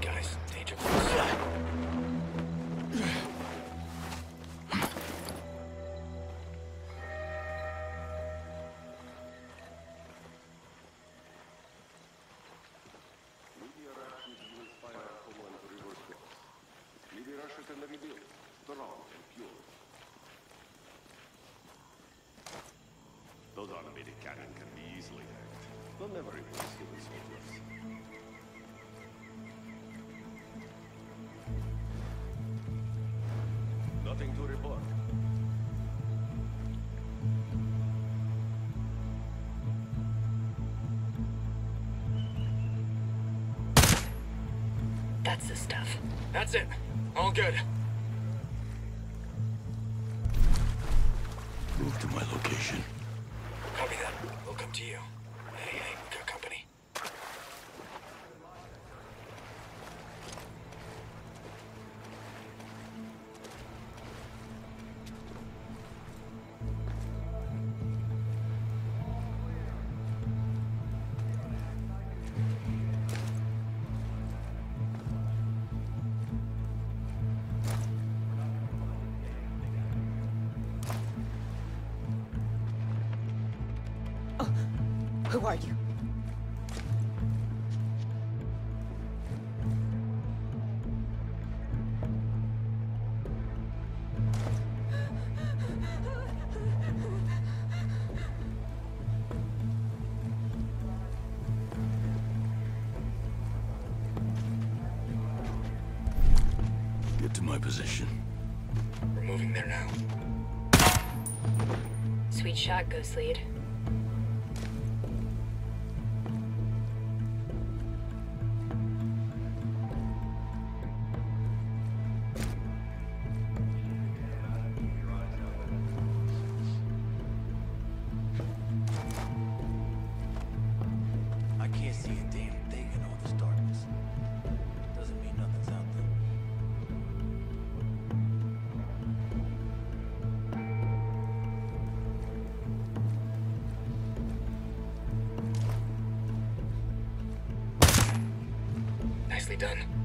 guys. Danger close. Those automated cannon can be easily hacked. They'll never replace human soldiers. That's the stuff. That's it. All good. Move to my location. Copy that. We'll come to you. Who are you? Get to my position. We're moving there now. Sweet shot, Ghost Lead. Nicely done.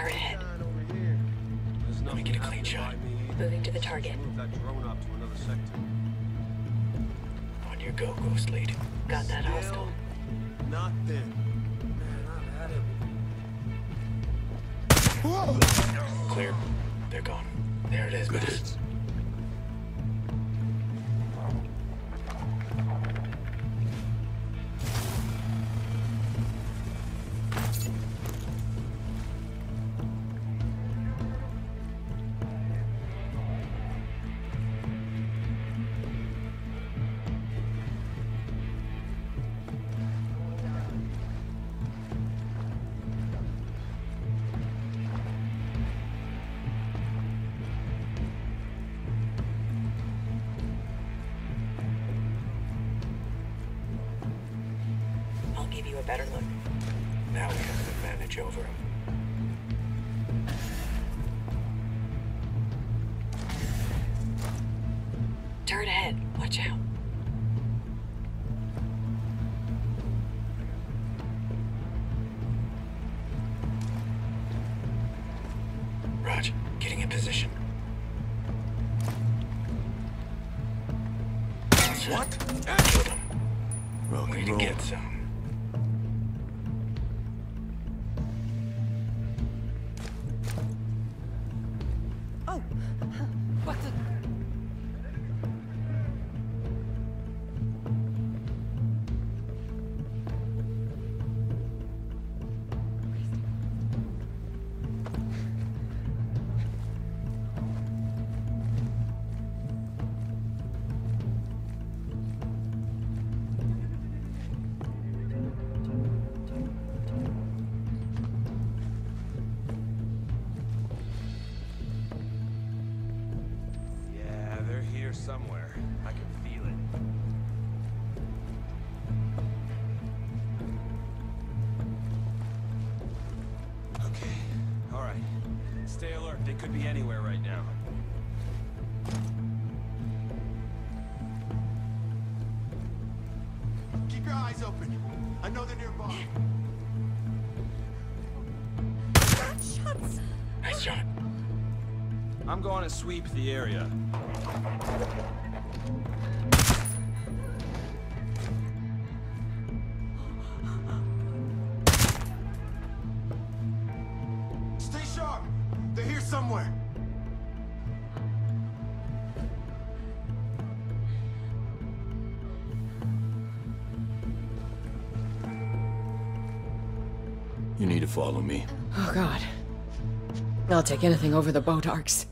Turret ahead. Let me get a clean shot. Moving to the target. Move that drone up to another sector. On your go, Ghost Lead. Got that hostile. Not then. Clear. They're gone. There it is, Good give you a better look. Now we have an advantage over him. Turret ahead. Watch out. position. What? Kill them. Rock Way to get some. Stay alert. They could be anywhere right now. Keep your eyes open. I know they're nearby. Shots! Nice shot. I'm going to sweep the area. Somewhere. You need to follow me. Oh, God. I'll take anything over the Bodarks.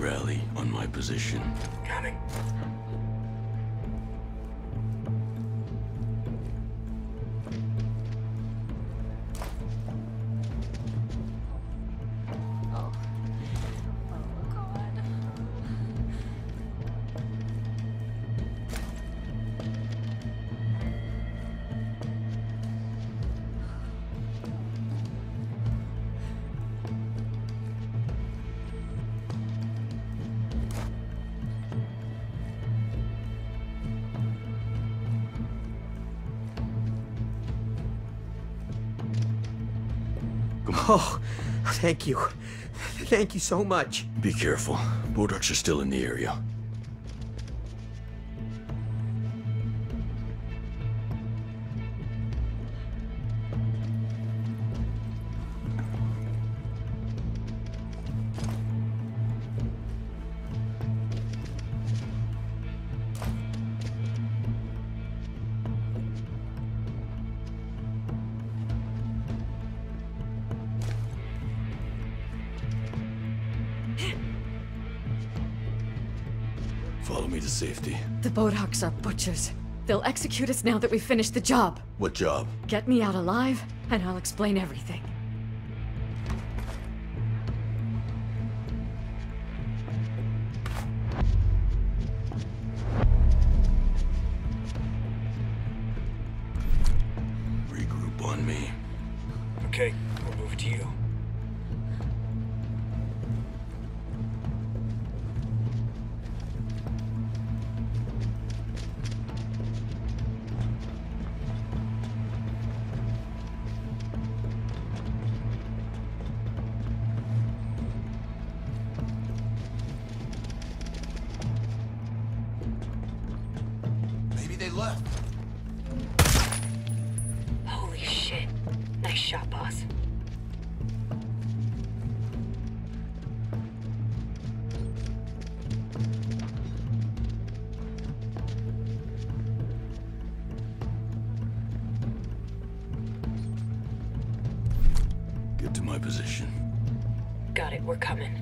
Rally on my position. Coming. Oh, thank you. Thank you so much. Be careful. Bodarks are still in the area. Me to safety. The Bodarks are butchers. They'll execute us now that we've finished the job. What job? Get me out alive, and I'll explain everything. My position. Got it, we're coming.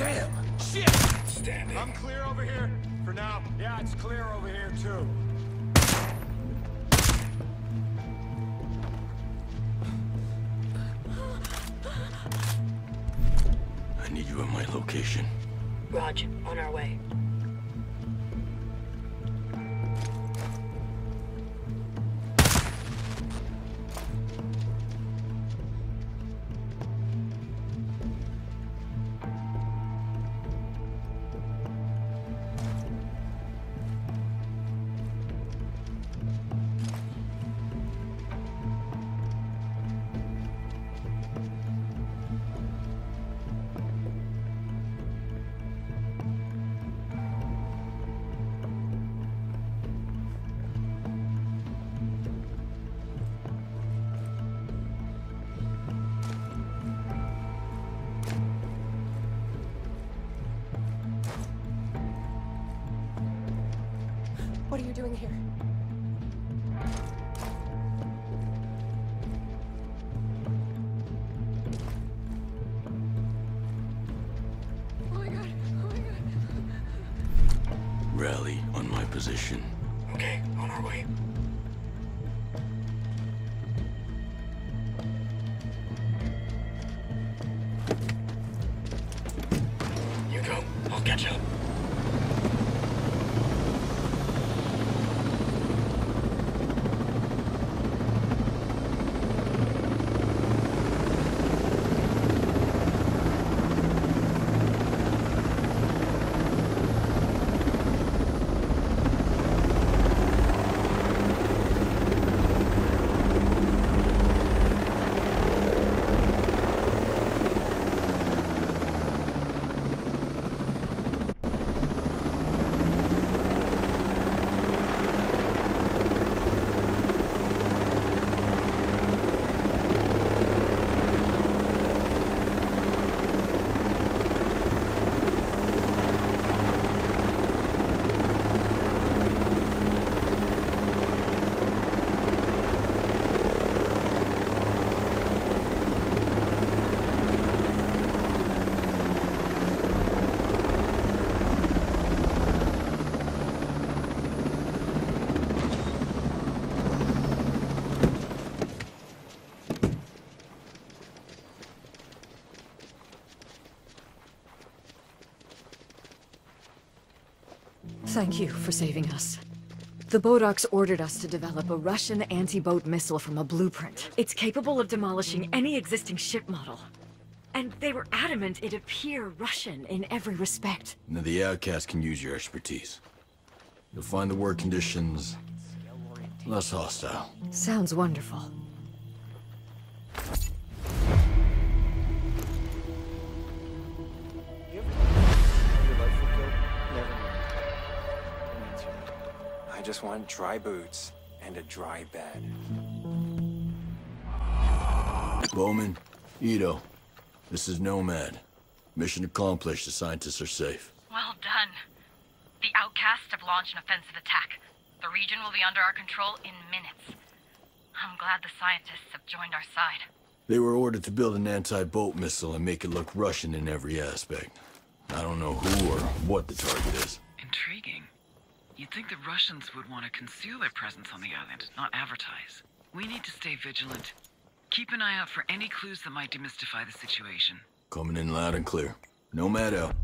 Damn! Shit! Standing. I'm clear over here. For now. Yeah, it's clear over here too. I need you at my location. Raj, on our way. Okay, on our way. You go. I'll catch up. Thank you for saving us. The Bodarks ordered us to develop a Russian anti-boat missile from a blueprint. It's capable of demolishing any existing ship model. And they were adamant it appear Russian in every respect. Now the outcast can use your expertise. You'll find the work conditions less hostile. Sounds wonderful. Just want dry boots and a dry bed. Bowman, Ito, this is Nomad. Mission accomplished. The scientists are safe. Well done. The outcasts have launched an offensive attack. The region will be under our control in minutes. I'm glad the scientists have joined our side. They were ordered to build an anti-boat missile and make it look Russian in every aspect. I don't know who or what the target is. Intriguing. You'd think the Russians would want to conceal their presence on the island, not advertise. We need to stay vigilant. Keep an eye out for any clues that might demystify the situation. Coming in loud and clear. Nomad out.